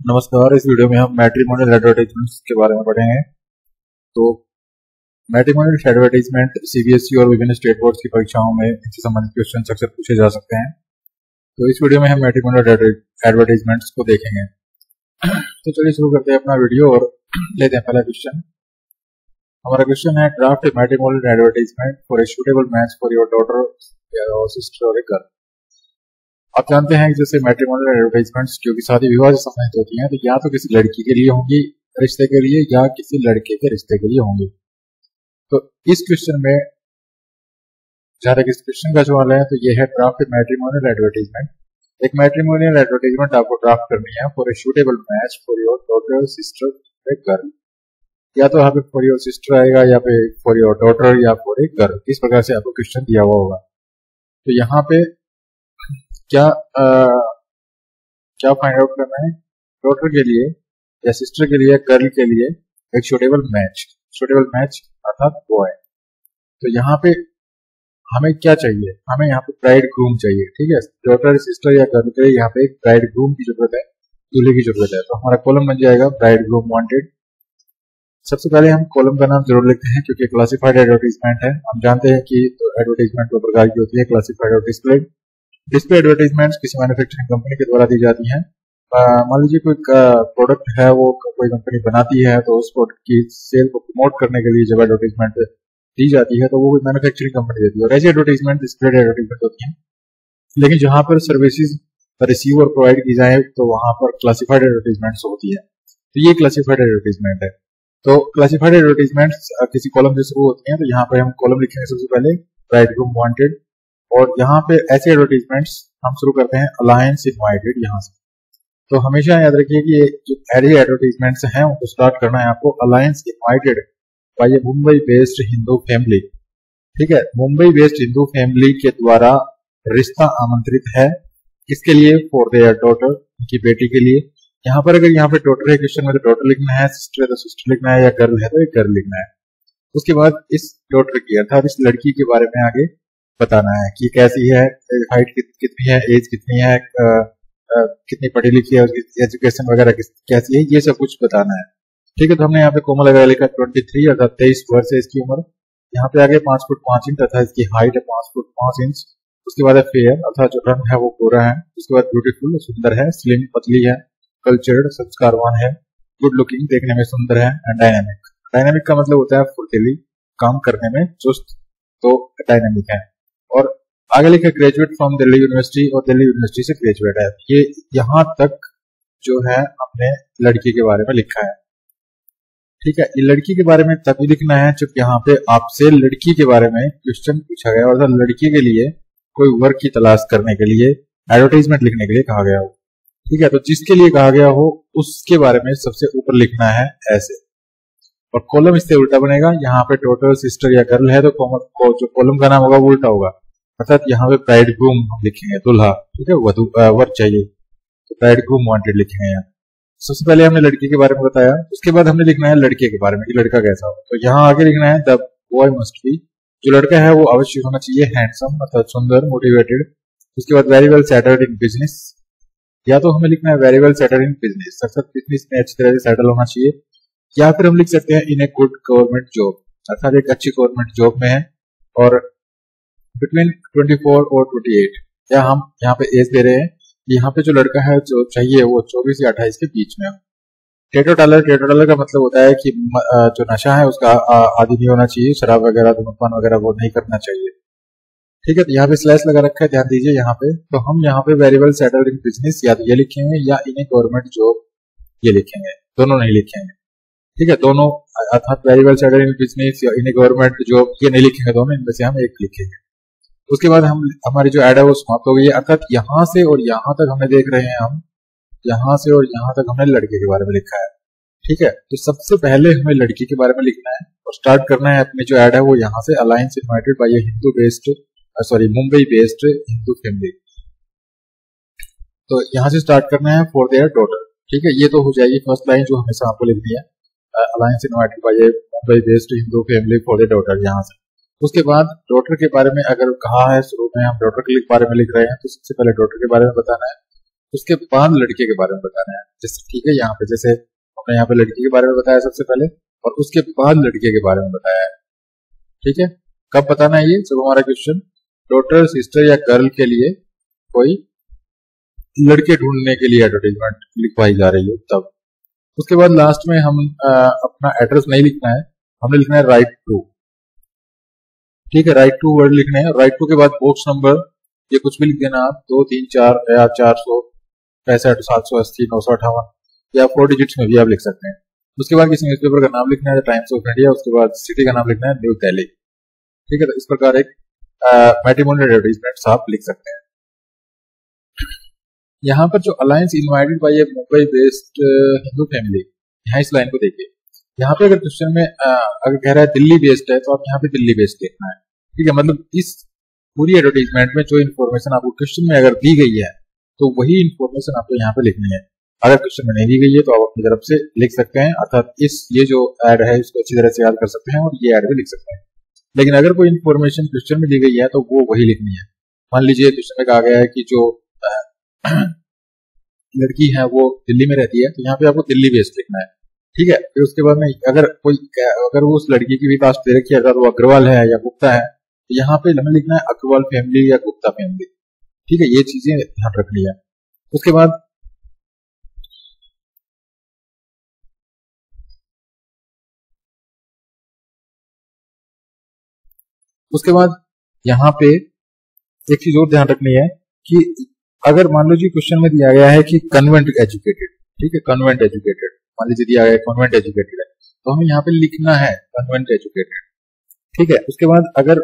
नमस्कार, इस वीडियो में हम मैट्रिमोनियल एडवर्टाइजमेंट्स के बारे में पढ़ेंगे। तो मैट्रिमोनियल एडवर्टाइजमेंट सीबीएसई और विभिन्न स्टेट बोर्ड की परीक्षाओं में इनसे संबंधित क्वेश्चन अक्सर पूछे जा सकते हैं। तो इस वीडियो में हम मैट्रिमोनियल एडवर्टाइजमेंट्स को देखेंगे। तो चलिए शुरू करते हैं अपना वीडियो और लेते हैं पहला क्वेश्चन हमारा क्वेश्चन है draft matrimonial advertisement for a suitable match for your daughter sister और ए गर्ल आप जानते हैं, जैसे मैट्रिमोनियल एडवर्टाइजमेंट्स जो कि शादी विवाह से संबंधित होती हैं तो या तो किसी लड़की के लिए होंगी रिश्ते के लिए, या किसी लड़के के रिश्ते के लिए होंगी। तो इस क्वेश्चन में जहाँ तक इस क्वेश्चन का सवाल है तो ये है ड्राफ्ट मैट्रिमोनियल एडवर्टाइजमेंट एक मैट्रिमोनियल एडवर्टाइजमेंट आपको ड्राफ्ट करनी है for a suitable match for your daughter sister girl या तो यहाँ पे फॉर योर सिस्टर आएगा, या पे फॉर योर डॉटर या फॉर ए गर्ल इस प्रकार से आपको क्वेश्चन दिया हुआ होगा। तो यहाँ पे क्या आ, क्या फाइंड आउट करना है? डॉटर के लिए या सिस्टर के लिए गर्ल के लिए एक शोटेबल मैच शोटेबल मैच अर्थात बॉय तो यहाँ पे हमें क्या चाहिए? हमें यहाँ पे ब्राइड ग्रूम चाहिए ठीक है? डॉटर सिस्टर या गर्ल के लिए यहाँ पे एक ब्राइड ग्रूम की ज़रूरत है दूल्हे की ज़रूरत है। तो हमारा कॉलम बन जाएगा ब्राइड ग्रूम वांटेड सबसे पहले हम कॉलम का नाम ज़रूर लिखते हैं क्योंकि क्लासिफाइड एडवर्टीजमेंट है। हम जानते हैं कि एडवर्टीजमेंट दो प्रकार की होती है क्लासिफाइड और डिस्प्लेड डिस्प्ले एडवर्टाइजमेंट किसी मैन्युफैक्चरिंग कंपनी के द्वारा दी जाती हैं। मान लीजिए कोई प्रोडक्ट है, वो कोई कंपनी बनाती है तो उस प्रोडक्ट की सेल को प्रमोट करने के लिए जब एडवर्टाइजमेंट दी जाती है तो वो मैन्युफैक्चरिंग कंपनी देती है। और ऐसी एडवर्टाइजमेंट डिस्प्ले एडवर्टाइजमेंट होती है। लेकिन जहाँ पर सर्विसेज़ रिसीव और प्रोवाइड की जाए तो वहाँ पर क्लासिफाइड एडवर्टाइजमेंट होती है। तो ये क्लासिफाइड एडवर्टाइजमेंट है। तो क्लासिफाइड एडवर्टाइजमेंट किसी कॉलम से शुरू होती है तो यहाँ पर हम कॉलम लिखेंगे सबसे पहले ब्राइड रूम वांटेड और यहाँ पे ऐसे एडवर्टीजमेंट्स हम शुरू करते हैं अलायंस इनवाइटेड यहाँ से। तो हमेशा याद रखिए कि ये जो ऐसे एडवर्टीजमेंट्स हैं, उनको स्टार्ट करना है आपको alliance invited by Mumbai based Hindu family ठीक है? मुंबई बेस्ड हिंदू फैमिली के द्वारा रिश्ता आमंत्रित है। इसके लिए? फॉर देयर डॉटर उनकी बेटी के लिए। यहाँ पर अगर यहाँ पे डॉटर है क्वेश्चन में तो डॉटर लिखना है सिस्टर है तो सिस्टर लिखना है, या गर्ल है तो एक गर्ल लिखना है। उसके बाद इस डॉटर की, अर्थात इस लड़की के बारे में आगे बताना है कि कैसी है हाइट कितनी है एज कितनी है आ, आ, कितनी पढ़ी लिखी है उसकी एजुकेशन वगैरह कैसी है ये सब कुछ बताना है। ठीक है तो हमने यहाँ पे कोमल वगैरह लिखा ट्वेंटी थ्री अर्थात तेईस वर्ष है इसकी उम्र। यहाँ पे आगे पाँच फुट पाँच इंच तथा इसकी हाइट है पाँच फुट पाँच इंच। उसके बाद है फेयर अर्थात जो रंग है वो गोरा है। उसके बाद ब्यूटीफुल सुंदर है स्लिम पतली है कल्चर्ड संस्कारवान है गुड लुकिंग देखने में सुंदर है एंड डायनेमिक डायनेमिक का मतलब होता है फुर्तीली काम करने में चुस्त तो डायनेमिक है। आगे लिखा ग्रेजुएट फ्रॉम दिल्ली यूनिवर्सिटी और दिल्ली यूनिवर्सिटी से ग्रेजुएट है। ये यहाँ तक जो है हमने लड़की के बारे में लिखा है। ठीक है, ये लड़की के बारे में तभी लिखना है जब यहाँ पे आपसे लड़की के बारे में क्वेश्चन पूछा गया और लड़की के लिए कोई वर्क की तलाश करने के लिए एडवर्टाइजमेंट लिखने के लिए कहा गया हो। ठीक है तो जिसके लिए कहा गया हो, उसके बारे में सबसे ऊपर लिखना है ऐसे। और कॉलम इससे उल्टा बनेगा, यहाँ पे टोटल सिस्टर या गर्ल है तो जो कॉलम का नाम होगा वो उल्टा होगा। अर्थात यहाँ पे ब्राइड ग्रूम हम लिखेंगे दुल्हा, ठीक है, वधु वर चाहिए। तो ब्राइड ग्रूम वांटेड लिखेंगे यहाँ। सबसे पहले हमने लड़की के बारे में बताया, उसके बाद हमने लिखना है लड़के के बारे में कि लड़का कैसा हो। तो यहाँ आगे लिखना है, द बॉय मस्ट बी जो लड़का है, वो अवश्य होना चाहिए हैंडसम अर्थात सुंदर मोटिवेटेड उसके बाद very well settled in business या तो हमें लिखना है very well settled in business अर्थात बिज़नेस में अच्छी तरह से सेटल होना चाहिए। या फिर हम लिख सकते हैं in a good government job अर्थात एक अच्छी गवर्नमेंट जॉब में है। और बिटवीन 24 और 28 या हम यहाँ पे एज दे रहे हैं यहाँ पे जो लड़का है, जो चाहिए वो 24 या 28 के बीच में टेटो डालर का मतलब होता है कि जो नशा है उसका आदि नहीं होना चाहिए, शराब वगैरह धूमपान वगैरह वो नहीं करना चाहिए। ठीक है तो यहाँ पे स्लैश लगा रखा है, ध्यान दीजिए यहाँ पे। तो हम यहाँ पे वेरिएबल सेटल्ड इन बिज़नेस या तो ये लिखेंगे या इन गवर्नमेंट जॉब ये लिखेंगे। दोनों नहीं लिखेंगे। ठीक है, दोनों अर्थात वेरिएबल सेटल्ड इन बिज़नेस या इन गवर्नमेंट जॉब ये नहीं लिखेंगे, दोनों इनमें से हम एक लिखेंगे। उसके बाद हम, हमारी जो एड है वो समाप्त हो गई है। अर्थात यहाँ से और यहाँ तक हमें देख रहे हैं हम, यहाँ से और यहाँ तक हमने लड़के के बारे में लिखा है। ठीक है? तो सबसे पहले हमें लड़की के बारे में लिखना है और स्टार्ट करना है अपनी जो एड है वो यहाँ से alliance invited by a Hindu based sorry Mumbai based Hindu family तो यहाँ से स्टार्ट करना है फॉर देयर डॉटर ठीक है? ये तो हो जाएगी फ़र्स्ट लाइन जो हमेशा आपको लिखनी है alliance invited by a Mumbai based Hindu family for their daughter यहाँ से। उसके बाद डॉटर के बारे में अगर कहा है शुरू में हम डॉटर के बारे में लिख रहे हैं तो सबसे पहले डॉटर के बारे में बताना है। उसके बाद लड़के के बारे में बताना है। जैसे ठीक है यहाँ पे जैसे हमने यहाँ पे लड़की के बारे में बताया सबसे पहले और उसके बाद लड़के के बारे में बताया है। ठीक है? कब बताना है ये? जब हमारा क्वेश्चन डॉटर सिस्टर या गर्ल के लिए कोई लड़के ढूँढने के लिए एडवर्टीजमेंट लिखवाई जा रही है तब। उसके बाद लास्ट में हम आ, अपना एड्रेस नहीं लिखना है हमने लिखना है राइट टू ठीक है राइट टू वर्ड लिखने हैं। राइट टू के बाद बॉक्स नंबर ये कुछ भी लिख देना आप दो, तीन, चार, या चार सौ, पैंसठ, सात सौ, अस्सी, नौ सौ अठावन या फोर डिजिट्स में भी आप लिख सकते हैं। उसके बाद किसी न्यूज़पेपर का नाम लिखना है टाइम्स ऑफ़ इंडिया उसके बाद सिटी का नाम लिखना है न्यू दिल्ली ठीक है तो इस प्रकार एक मेट्रीमोनियल एडवर्टीजमेंट आप लिख सकते हैं। यहाँ पर जो alliance invited by a Mumbai based Hindu family यहाँ इस लाइन को देखिए। यहाँ पे अगर क्वेश्चन में अगर कह रहा है दिल्ली बेस्ड है तो आप यहाँ पे दिल्ली बेस्ड देखना है। ठीक है मतलब इस पूरी एडवर्टीजमेंट में जो इन्फॉर्मेशन आपको क्वेश्चन में अगर दी गई है तो वही इन्फॉर्मेशन आपको यहाँ पे लिखनी है। अगर क्वेश्चन में नहीं दी गई है तो आप अपनी तरफ़ से लिख सकते हैं, अर्थात इस, ये जो एड है, इसको अच्छी तरह से याद कर सकते हैं और ये एड भी लिख सकते हैं। लेकिन अगर कोई इन्फॉर्मेशन क्वेश्चन में दी गई है तो वो वही लिखनी है। मान लीजिए क्वेश्चन में कहा गया है कि जो लड़की है, वो दिल्ली में रहती है तो यहाँ पे आपको दिल्ली बेस्ड लिखना है। ठीक है, फिर उसके बाद में अगर कोई, अगर वो उस लड़की की भी कास्ट दे रखी है अगर वो अग्रवाल है या गुप्ता है तो यहाँ पे हमें लिखना है अग्रवाल फैमिली या गुप्ता फैमिली ठीक है, ये चीज़ें ध्यान रखनी है। उसके बाद उसके बाद यहाँ पे एक चीज़ और ध्यान रखनी है कि अगर मान लो जी क्वेश्चन में दिया गया है कि कन्वेंट एजुकेटेड ठीक है कन्वेंट एजुकेटेड मान लीजिए दिया गया कॉन्वेंट एजुकेटेड है तो हमें यहाँ पे लिखना है कॉन्वेंट एजुकेटेड ठीक है, उसके बाद अगर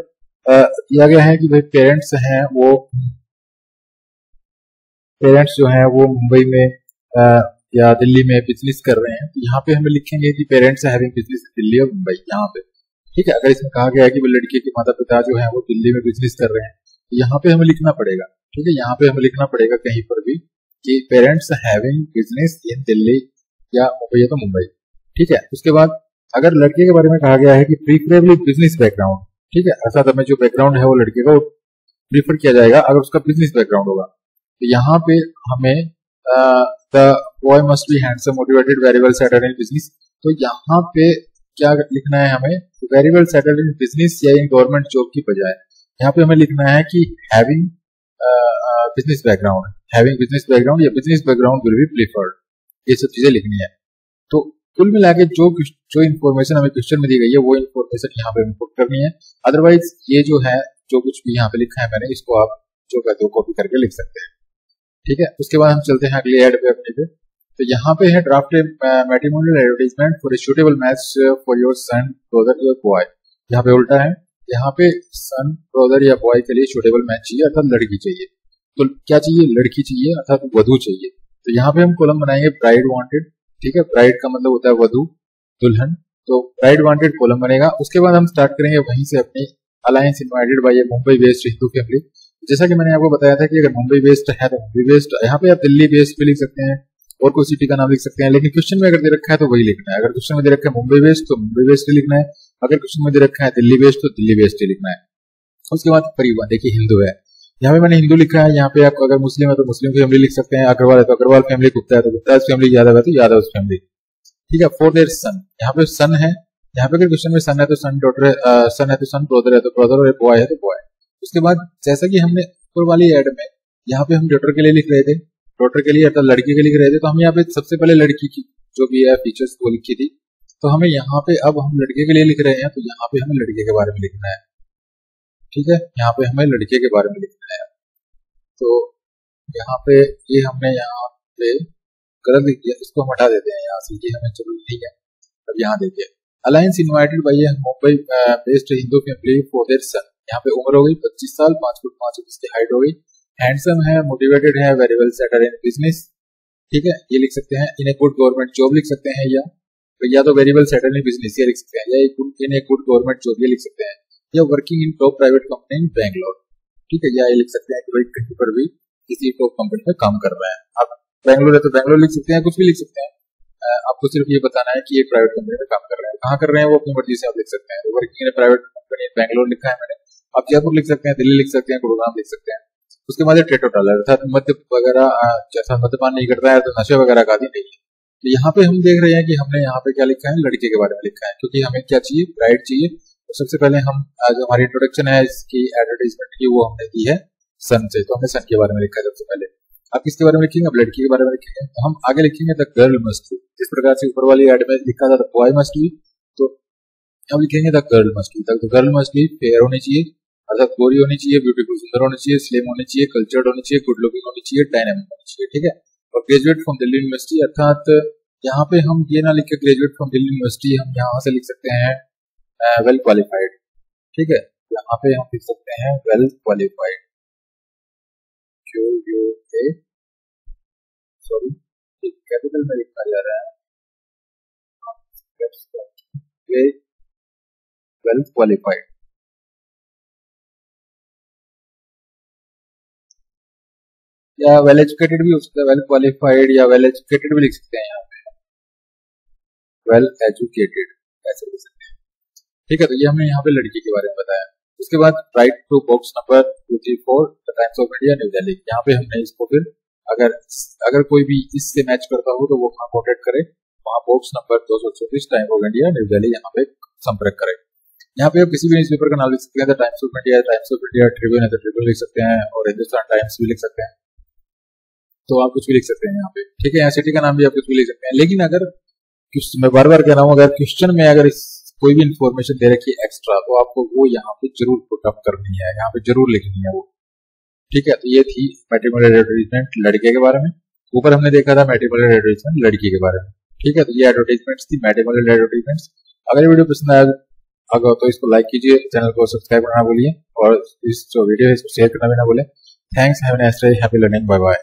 दिया गया है कि भाई पेरेंट्स हैं वो पेरेंट्स जो हैं वो मुंबई में या दिल्ली में बिज़नेस कर रहे हैं तो यहाँ पे हमें लिखेंगे कि पेरेंट्स हैविंग बिज़नेस दिल्ली और मुंबई, यहाँ पे। ठीक है, अगर इसमें कहा गया है कि वो लड़के के माता पिता जो है वो दिल्ली में बिज़नेस कर रहे हैं तो यहाँ पे हमें लिखना पड़ेगा। ठीक है, यहाँ पे हमें लिखना पड़ेगा कहीं पर भी कि parents having business in Delhi या मुंबई है तो मुंबई। ठीक है? उसके बाद अगर लड़के के बारे में कहा गया है कि प्रीफरेबली बिज़नेस बैकग्राउंड ठीक है? अर्थात हमें जो बैकग्राउंड है वो लड़के का प्रीफर किया जाएगा अगर उसका बिज़नेस बैकग्राउंड होगा। तो यहाँ पे हमें the boy must be handsome motivated very well settled in business तो यहाँ पे क्या लिखना है हमें? Very well settled in business या इन गवर्नमेंट जॉब की बजाय। यहाँ पे हमें लिखना है कि having business background having business background या business background will be preferred ये सब चीज़ें लिखनी है। तो कुल मिला के जो जो इन्फॉर्मेशन हमें क्वेश्चन में दी गई है, वो इन्फॉर्मेशन यहाँ पे इनपुट करनी है। अदरवाइज़ ये जो है, जो कुछ भी यहाँ पे लिखा है मैंने, इसको आप जो कहते हो कॉपी करके लिख सकते हैं। ठीक है? उसके बाद हम चलते हैं अगले एड पे अपने पे। तो यहाँ पे है draft matrimonial advertisement for a suitable match for your son brother your boy यहाँ पे उल्टा है। यहाँ पे सन ब्रदर या बॉय के लिए सुटेबल मैच चाहिए, अर्थात लड़की चाहिए। तो क्या चाहिए? लड़की चाहिए, अर्थात वधु चाहिए। तो यहाँ पे हम कॉलम बनाएँगे ब्राइड वांटेड ठीक है? ब्राइड का मतलब होता है वधु, दुल्हन। तो ब्राइड वांटेड कॉलम बनेगा। उसके बाद हम स्टार्ट करेंगे वहीं से अपनी alliance invited by Mumbai based Hindu family जैसा कि मैंने आपको बताया था कि अगर मुंबई बेस्ड है तो मुंबई बेस्ड यहाँ पे आप दिल्ली बेस्ड भी लिख सकते हैं, और कोई सिटी का नाम लिख सकते हैं, लेकिन क्वेश्चन में अगर दे रखा है तो वही लिखना है। अगर क्वेश्चन में दे रखा है मुंबई बेस्ड तो मुंबई बेस्ड ही लिखना है। अगर क्वेश्चन में दे रखा है दिल्ली बेस्ड तो दिल्ली बेस्ड ही लिखना है। उसके बाद परिवार, देखिए, हिंदू है। यहाँ पे मैंने हिंदू लिखा है, यहाँ पे आप अगर मुस्लिम है तो मुस्लिम फैमिली लिख सकते हैं, अग्रवाल है तो अग्रवाल फैमिली गुप्ता है तो गुप्ता फैमिली यादव है तो यादव फैमिली ठीक है फोर देर सन यहाँ पे सन है, यहाँ पे अगर क्वेश्चन में सन है तो सन डॉटर सन है तो सन ब्रदर है तो ब्रदर और बॉय है तो बॉय उसके बाद जैसा कि हमने ऊपर वाली एड में यहाँ पे हम डॉटर के लिए लिख रहे थे डॉटर के लिए अर्थात लड़की के लिए लिख रहे थे तो हम यहाँ पे सबसे पहले लड़की की, जो भी है फीचर्स वो लिखी थी तो हमें यहाँ पे अब हम लड़के के लिए लिख रहे हैं तो यहाँ पे हमें लड़के के बारे में लिखना है। ठीक है? यहाँ पे हमें लड़के के बारे में लिखना है। तो यहाँ पे ये यह हमने यहाँ पे गलत लिख दिया, इसको हम हटा देते हैं यहाँ से ये हमें ज़रूरी नहीं है। अब यहाँ देखिए alliance invited by Mumbai based Hindu family for their son यहाँ पे उम्र हो गई पच्चीस साल, पाँच फुट पाँच इंच की हाइट हो गई। हैंडसम है मोटिवेटेड है very well settle in business ठीक है? ये लिख सकते हैं in a good government job लिख सकते हैं या या तो very well settle in business ये लिख सकते हैं। या in a good government job ये लिख सकते हैं। या working in top private company in Bangalore ठीक है, या ये लिख सकते हैं कि भाई कहीं पर भी किसी टॉप कंपनी में काम कर रहे हैं। आप बैंगलोर है तो बैंगलोर लिख सकते हैं कुछ भी लिख सकते हैं। आपको सिर्फ़ ये बताना है कि ये प्राइवेट कंपनी में काम कर रहे हैं। कहाँ कर रहे हैं वो? अपनी मर्ज़ी से आप लिख सकते हैं। Working in private company Bangalore लिखा है मैंने। आप जयपुर लिख सकते हैं, दिल्ली लिख सकते हैं, गुरुग्राम लिख सकते हैं। उसके बाद टेटो डॉलर अर्थात मध्य वगैरह जैसा मध्यपान नहीं करता है तो नशे वगैरह का भी नहीं है। तो यहाँ पे हम देख रहे हैं कि हमने यहाँ पे क्या लिखा है? लड़के के बारे में लिखा है। क्योंकि हमें क्या चाहिए? ब्राइट चाहिए। सबसे पहले हम, आज हमारी इंट्रोडक्शन है, इसकी एडवर्टाइजमेंट की वो हमने दी है सन से। तो हमने सन के बारे में लिखा है सबसे पहले। आप किसके बारे में लिखेंगे? लड़की के बारे में लिखेंगे। तो हम आगे लिखेंगे द गर्ल मस्ट बी जिस प्रकार से ऊपर वाली एड में लिखा था बॉय मस्ट बी तो अब लिखेंगे the girl must be the girl must be fair होनी चाहिए, अर्थात गोरी होनी चाहिए ब्यूटीफुल सुंदर होनी चाहिए स्लिम होनी चाहिए कल्चर्ड होनी चाहिए गुड लुकिंग होनी चाहिए डायनामिक होनी चाहिए, ठीक है? और ग्रेजुएट फ्रॉम दिल्ली यूनिवर्सिटी अर्थात यहाँ पे हम ये ना लिखे ग्रेजुएट फ्रॉम दिल्ली यूनिवर्सिटी हम यहाँ से लिख सकते हैं। वेल क्वालिफाइड ठीक है? यहाँ पे हम लिख सकते हैं well qualified Q U A sorry capital में लिखा जा रहा है वेल क्वालिफाइड या वेल एजुकेटेड भी हो सकता है. वेल क्वालिफाइड या वेल एजुकेटेड भी लिख सकते हैं यहाँ पे. वेल एजुकेटेड ऐसे लिख सकते ठीक है तो ये हमने यहाँ पे लड़की के बारे में बताया। उसके बाद write to box number two three four the Times of India New Delhi यहाँ पे हमने इसको फिर अगर अगर कोई भी इससे मैच करता हो तो वो वहाँ कॉन्टेक्ट करे। वहाँ बॉक्स नंबर दो सौ चौबीस Time of India New Delhi यहाँ पे संपर्क करें। यहाँ पे आप किसी भी न्यूज़पेपर का नाम लिख सकते हैं Times of India Times of India Tribune है तो ट्रिब्यून लिख सकते हैं, और हिंदुस्तान टाइम्स भी लिख सकते हैं। तो आप कुछ भी लिख सकते हैं यहाँ पे। ठीक है, यहाँ सिटी का नाम भी आप कुछ भी लिख सकते हैं। लेकिन अगर, मैं बार बार कह रहा हूँ, अगर क्वेश्चन में अगर इस कोई भी इन्फॉर्मेशन दे रखी है एक्स्ट्रा तो आपको वो यहाँ पे ज़रूर पुटअप करनी है, यहाँ पे ज़रूर लिखनी है वो। ठीक है तो ये थी मेट्रिमोनियल एडवर्टीजमेंट लड़के के बारे में। ऊपर हमने देखा था मेट्रिमोनियल एडवर्टीजमेंट लड़की के बारे में। ठीक है तो ये एडवर्टीजमेंट थी मेट्रिमोनियल एडवर्टीजमेंट अगर वीडियो पसंद आया अगर तो इसको लाइक कीजिए चैनल को सब्सक्राइब करना भूलिए और इस जो वीडियो है, इसको शेयर करना भी ना भूलें। Thanks have happy learning bye bye